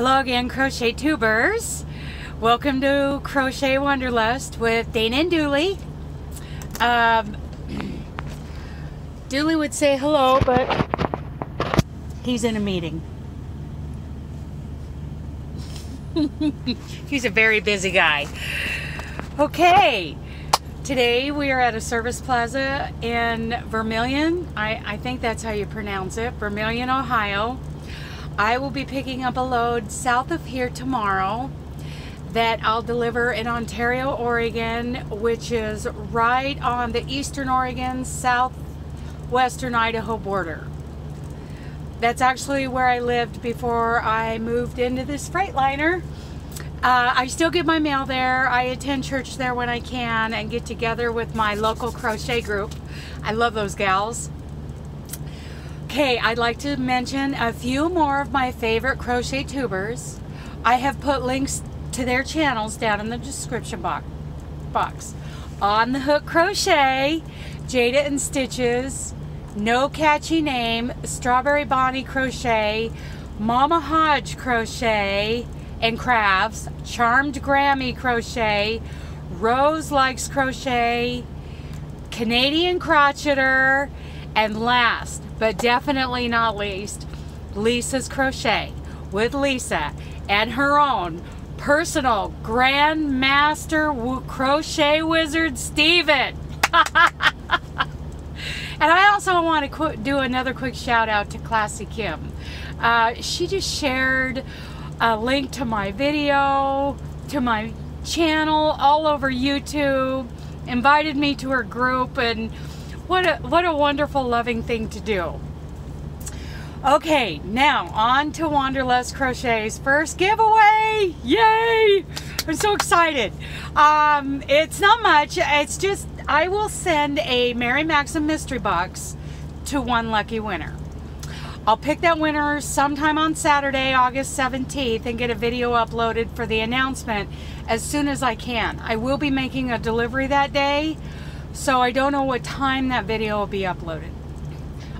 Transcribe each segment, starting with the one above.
Hello again, crochet tubers. Welcome to Crochet Wanderlust with Dana and Dually. Um, Dually would say hello, but he's in a meeting. he's a very busy guy. Okay, today we are at a service plaza in Vermilion. I, I think that's how you pronounce it, Vermilion, Ohio. I will be picking up a load south of here tomorrow that I'll deliver in Ontario, Oregon, which is right on the eastern Oregon, southwestern Idaho border. That's actually where I lived before I moved into this Freightliner. Uh, I still get my mail there. I attend church there when I can and get together with my local crochet group. I love those gals. Okay, I'd like to mention a few more of my favorite crochet tubers. I have put links to their channels down in the description box. box. On the Hook Crochet, Jayda InStitches, No Catchy Name, Strawberry Bonnie Crochet, Mama Hodge Crochet and Crafts, Charmed Grammy Crochet, Rose Likes Crochet, Canadian Crocheter, and last but definitely not least, Lisa's Crochet with Lisa and her own personal Grandmaster Crochet Wizard Steven. and I also want to do another quick shout out to Classy Kim. Uh, she just shared a link to my video, to my channel all over YouTube, invited me to her group, and what a, what a wonderful, loving thing to do. Okay, now on to Wanderlust Crochet's first giveaway. Yay! I'm so excited. Um, it's not much. It's just I will send a Mary Maxim mystery box to one lucky winner. I'll pick that winner sometime on Saturday, August 17th, and get a video uploaded for the announcement as soon as I can. I will be making a delivery that day, so I don't know what time that video will be uploaded.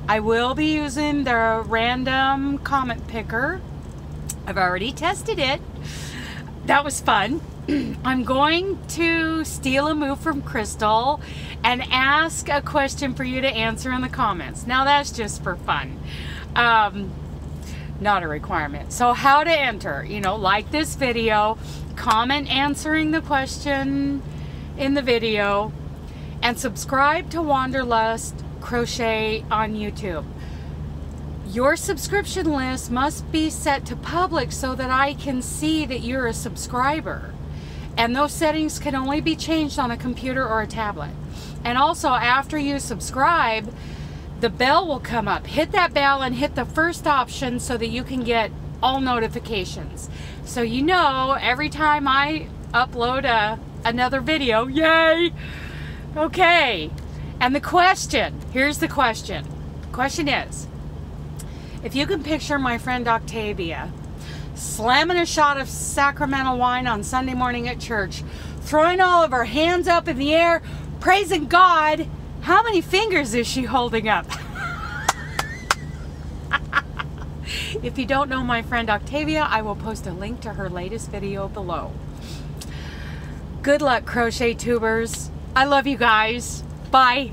I will be using the random comment picker. I've already tested it. That was fun. I'm going to steal a move from Crystal and ask a question for you to answer in the comments. Now that's just for fun. Um, not a requirement. So how to enter, you know, like this video, comment answering the question in the video, and subscribe to Wanderlust Crochet on YouTube. Your subscription list must be set to public so that I can see that you're a subscriber. And those settings can only be changed on a computer or a tablet. And also, after you subscribe, the bell will come up. Hit that bell and hit the first option so that you can get all notifications. So you know every time I upload a, another video, yay! Okay, and the question, here's the question. The question is, if you can picture my friend Octavia slamming a shot of sacramental wine on Sunday morning at church, throwing all of her hands up in the air, praising God, how many fingers is she holding up? if you don't know my friend Octavia, I will post a link to her latest video below. Good luck, crochet tubers. I love you guys. Bye.